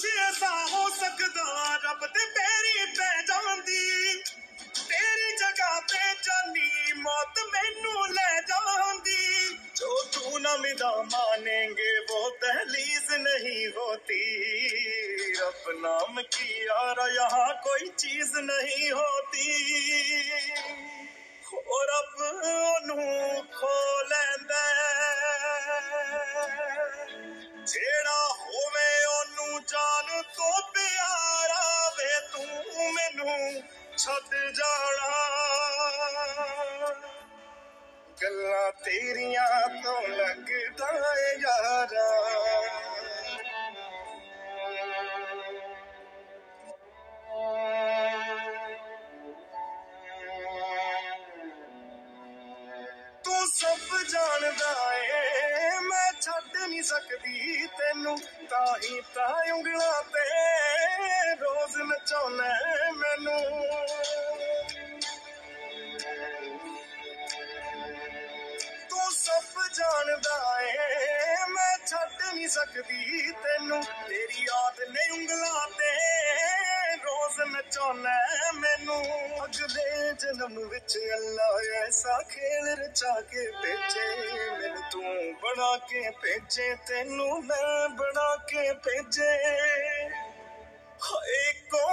कुछ मौत मेनू ले जान दी मानेंगे, वो तहलीज नहीं होती। अपना नाम की यार यहाँ कोई चीज़ नहीं होती। ਛੱਡ ਜਾਣਾ ਗੱਲਾਂ ਤੇਰੀਆਂ ਤੋਂ ਲੱਗਦਾ ਏ ਯਾਰਾ ਤੂੰ ਸਭ ਜਾਣਦਾ ਏ ਮੈਂ ਛੱਡ ਨਹੀਂ ਸਕਦੀ ਤੈਨੂੰ ਤਾਂ ਹੀ ਤਾਂ ਉਂਗਲਾਂ ਤੇ ਰੋਜ਼ ਨਚਾਉਣਾ ਮੈਨੂੰ ਜਾਣਦਾ ਏ, ਮੈਂ ਛੱਡ ਨਹੀਂ ਸਕਦੀ ਤੈਨੂੰ। ਤੇਰੀ ਯਾਦ ਨੇ ਉਂਗਲਾਂ ਤੇ ਰੋਜ਼ ਨਚਾਉਣਾ ਮੈਨੂੰ। ਅਗਲੇ ਜਨਮ ਵਿੱਚ ਅੱਲਾ ਐਸਾ ਖੇਲ ਰਚਾ ਕੇ ਭੇਜੇ, ਮੈਨੂੰ ਤੂੰ ਬਣਾ ਕੇ ਭੇਜੇ, ਤੈਨੂੰ ਮੈਂ ਬਣਾ ਕੇ ਭੇਜੇ। ਹਾਏ ਕੋ